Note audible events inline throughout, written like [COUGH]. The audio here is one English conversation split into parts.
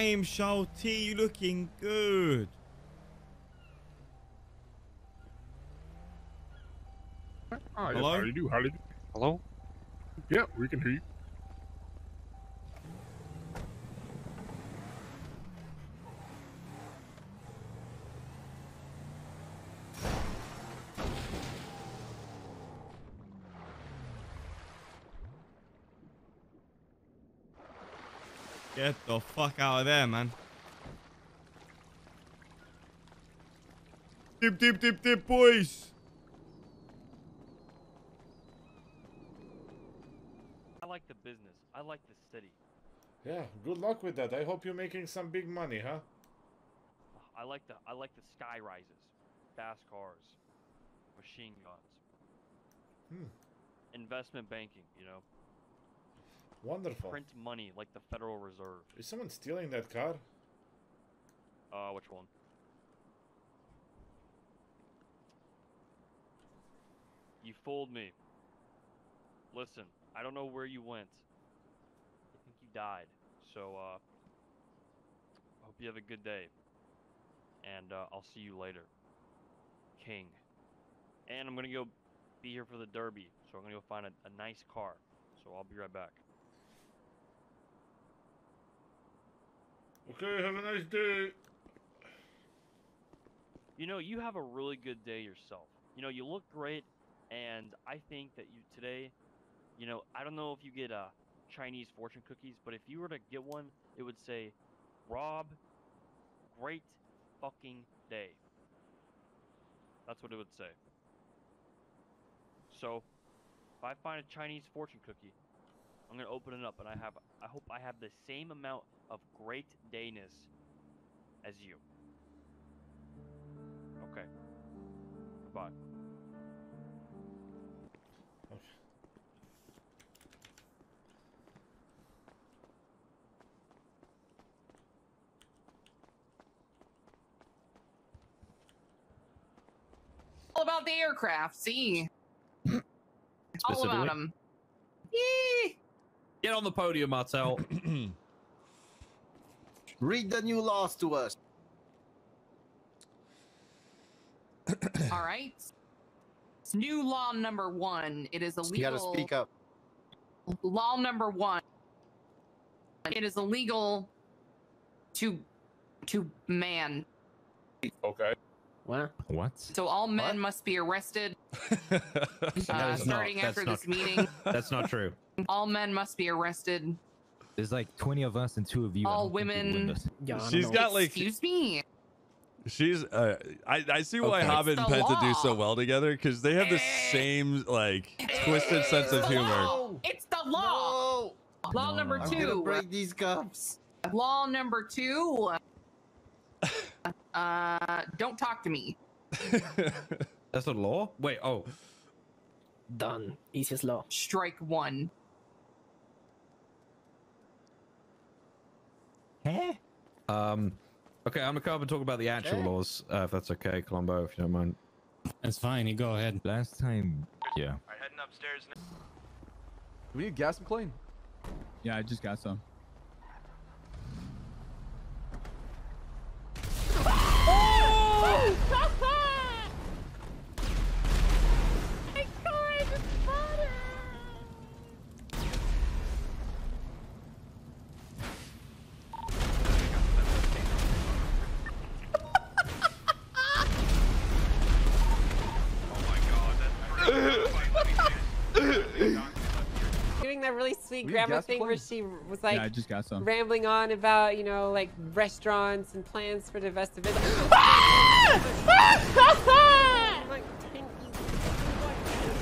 Damn, Shalty, you looking good. Oh, Hi, Hello? How do you do? How do you do? Hello? Yeah, we can hear you. Get the fuck out of there, man. Dip, dip, dip, dip, boys. I like the business. I like the city. Yeah, good luck with that. I hope you're making some big money, huh? I like the I like the sky rises, fast cars, machine guns, Hmm. investment banking. You know, Wonderful. print money like the Federal Reserve. Is someone stealing that car? Uh, which one? You fooled me. Listen, I don't know where you went. I think you died. So, uh, hope you have a good day. And, uh, I'll see you later. King. And I'm gonna go be here for the derby. So I'm gonna go find a, a nice car. So I'll be right back. Okay, have a nice day. You know, you have a really good day yourself. You know, you look great, and I think that you today, you know, I don't know if you get uh, Chinese fortune cookies, but if you were to get one, it would say, Rob, great fucking day. That's what it would say. So, if I find a Chinese fortune cookie, I'm gonna open it up, and I have, I hope I have the same amount of great dayness as you. Okay. Goodbye. All about the aircraft. See, [LAUGHS] all about them. Yee. Get on the podium, Martel. [CLEARS THROAT] Read the new laws to us. [CLEARS THROAT] All right. It's new law number one. It is illegal. You gotta speak up. Law number one. It is illegal to to man. Okay. What? What? So all men What? must be arrested. [LAUGHS] That Uh, is not- starting that's after not- this meeting, [LAUGHS] That's not true. all men must be arrested. There's like 20 of us and two of you. All don't think you'd win women- this. Yeah, I don't She's know. got like Excuse me. she's. Uh, I I see why Okay. Hobbit and the Penta do so well together because they have the same like twisted sense of humor. law. It's the law. No! Law No, number no, I'm two. break these cups. Law number two. [LAUGHS] Uh, don't talk to me. That's the law? Wait, oh. Done. Easiest law. Strike one. Huh? Um, okay, I'm gonna come up and talk about the actual Okay. laws, uh, if that's okay, Colombo, if you don't mind. That's fine. You go ahead. Last time, yeah. Alright, heading upstairs now. Do we need gas McLean? Yeah, I just got some. That really sweet We grandma gas thing where she was like yeah, I just got some. rambling on about you know like restaurants and plans for the rest of it. [LAUGHS]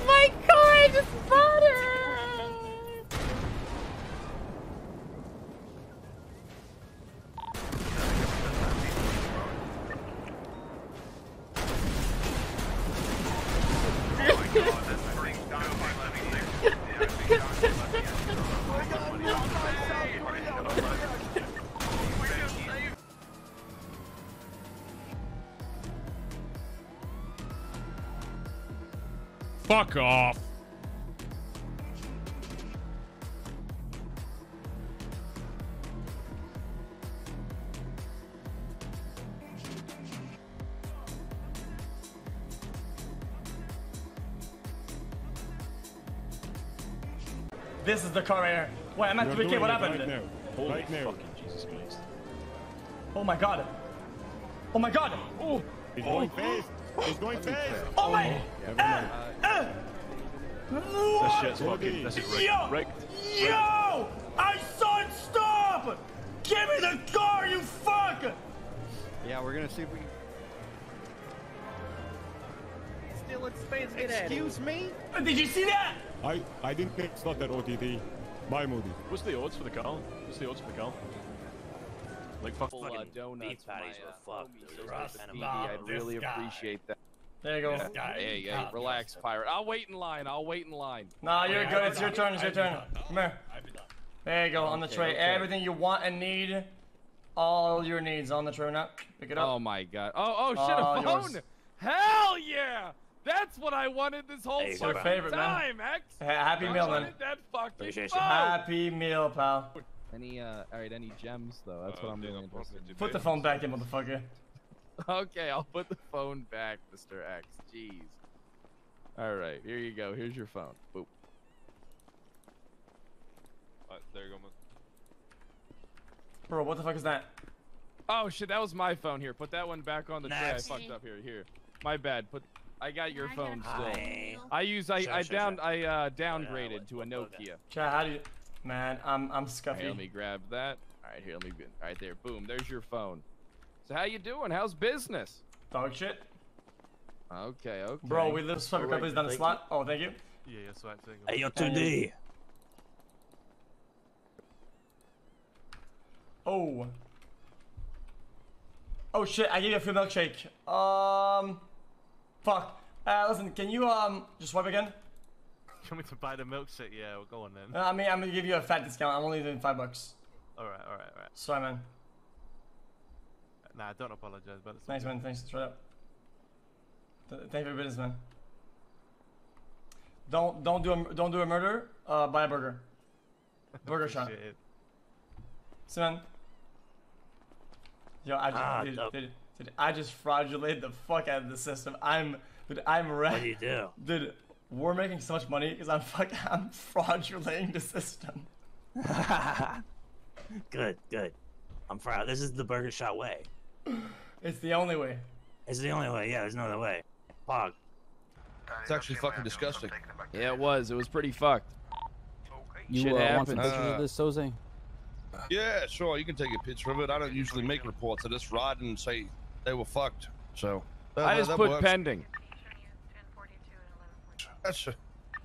My car, I just bought [LAUGHS] Fuck off. This is the car right here. Wait, I'm at 3K. What happened? Right now. Holy right now. fucking Jesus Christ. Oh my god. Oh my god. Oh. He's oh. He's going fast. Oh my. Uh, uh. That shit's fucking. This is Yo! rigged. Yo! I saw it stop! Give me the car, you fuck! Yeah, we're gonna see if we can. Still in space. Get out of here. Excuse me? Uh, Did you see that? I I didn't It's not that OTD. Bye, Moody. What's the odds for the car? What's the odds for the car? Like fuck. Full, uh, donuts for my, patties uh, were fucked, homies dude. over Ross, at and Speedy. nah, I'd really guy. appreciate that. There you go. Yeah. Hey, hey, relax, pirate. I'll wait in line. I'll wait in line. Nah, you're good. It's your turn. It's your turn. Come here. There you go, on the Okay, tray. Everything you want and need. All your needs on the tray now. Pick it up. Oh my god. Oh, oh shit, All a yours. phone. Hell yeah. That's what I wanted this whole Hey, your fucking favorite, man. time, X. Ha- Happy I meal, man. wanted that fucking Appreciate phone. you. Happy meal, pal. Any uh, all right, any gems though? That's what I'm really interested in. Put the phone back in, motherfucker. Okay, I'll put the phone back, Mr. X. Jeez. All right, here you go. Here's your phone. Boop. there you go, man. Bro, what the fuck is that? Oh shit, that was my phone. Here, put that one back on the Next. tray. I fucked up here. Here, my bad. Put. I got your phone still. Hi. I use. I Sure, I sure, down. sure. I uh downgraded to a Nokia. Chat, how do you... Man, I'm I'm All right, scuffy. let me grab that. All right, here, let me. All right, there. Boom. There's your phone. So how you doing? How's business? Dog shit. Okay, okay. Bro, we live swipe companies down the slot. Oh, thank you. Yeah, yeah, swipe thing. Hey, yo, 2D. Oh. Oh shit, I gave you a free milkshake. Um. Fuck. Uh, listen, can you, um, just swipe again? [LAUGHS] You want me to buy the milkshake? Yeah, we'll go on then. Uh, I mean, I'm gonna give you a fat discount. I'm only doing five bucks. Alright, alright, alright. Sorry, man. Nah, don't apologize, but it's Thanks, man. Thanks. Straight up. Th- Thank you for business, man. Don't don't do a don't do a murder. Uh, buy a burger. [LAUGHS] Burger shot. Appreciate it. See, man. Yo, I just Ah, dude, dope. dude, dude, I just fraudulate the fuck out of the system. I'm dude, I'm re- What do you do? [LAUGHS] Dude, we're making so much money because I'm fuck [LAUGHS] I'm fraudulating the system. [LAUGHS] good, good. I'm proud. This is the burger shot way. It's the only way. It's the only way. Yeah, there's no other way. Pog. It's actually fucking disgusting. Yeah, it was. It was pretty fucked. You Shit uh, want happens. some pictures Uh, of this, Soze? Yeah, sure. You can take a picture of it. I don't usually make reports. I just ride and say they were fucked. So that- I that- just that put works. pending. That's a,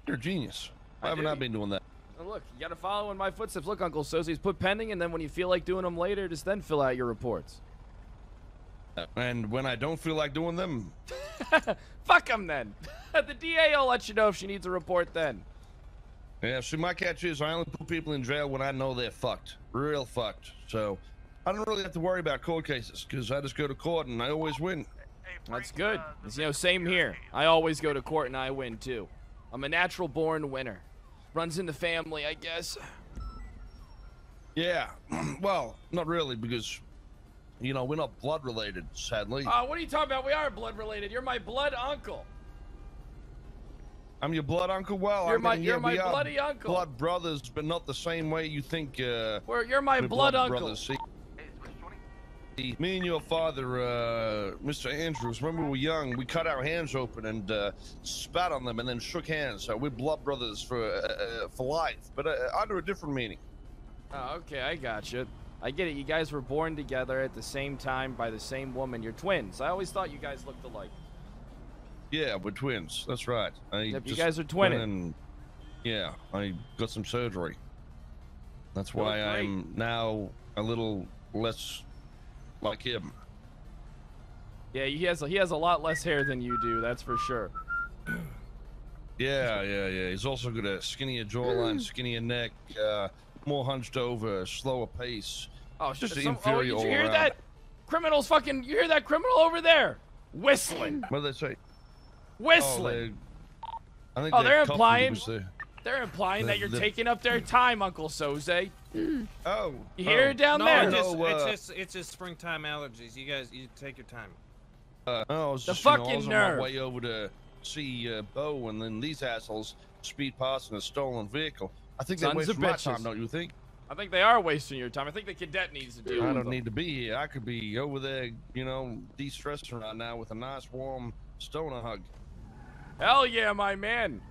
you're a genius. Why I haven't I been doing that? And look, you gotta follow in my footsteps. Look, Uncle Sosie's put pending, and then when you feel like doing them later, just then fill out your reports. Uh, and when I don't feel like doing them, [LAUGHS] Fuck them then. [LAUGHS] the DA will let you know if she needs a report then. yeah. See, my catch is I only put people in jail when I know they're fucked, real fucked. So I don't really have to worry about court cases because I just go to court and I always win. That's good. It's, you know, same here. I always go to court and I win too. I'm a natural born winner. Runs in the family, I guess. Yeah. [CLEARS THROAT] well, not really because, you know, we're not blood related, sadly. Uh, what are you talking about? We are blood related. You're my blood uncle. I'm your blood uncle. Well, You're I my- mean, you're yeah, my we are bloody uncle. Blood brothers, but not the same way you think. Uh, We're- you're my we're blood uncle. brothers. Me and your father, uh, Mr. Andrews, when we were young, we cut our hands open and uh, spat on them, and then shook hands. So we're blood brothers for uh, uh, for life, but uh, under a different meaning. Oh, okay, I got you. I get it. You guys were born together at the same time by the same woman. You're twins. I always thought you guys looked alike. Yeah, we're twins. That's right. I you guys are twinning. Yeah, I got some surgery. That's why. I'm now a little less like him. Yeah, he has he has a lot less hair than you do. That's for sure. Yeah, yeah, yeah. He's also got a skinnier jawline, [CLEARS THROAT] skinnier neck, uh, more hunched over, slower pace. Oh, just some- oh, inferior did you hear that? Criminal's fucking. You hear that criminal over there? Whistling. What did they say? Whistling. Oh, I think Oh, implying- they- They're implying The- that you're the- taking up their time, Uncle Soze. Oh. You hear it down no, there? It's just, No, it's uh, just it's just springtime allergies. You guys, you take your time. Uh, oh, The just, you know, I fucking was on nerve. my way over to see uh, Bo, and then these assholes speed past in a stolen vehicle. I think they're Sons wasting of my time, don't you think? I think they are wasting your time. I think the cadet needs to deal I don't them. need to be here. I could be over there, you know, de-stressing right now with a nice warm stoner hug. Hell yeah, my man.